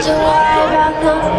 do I rock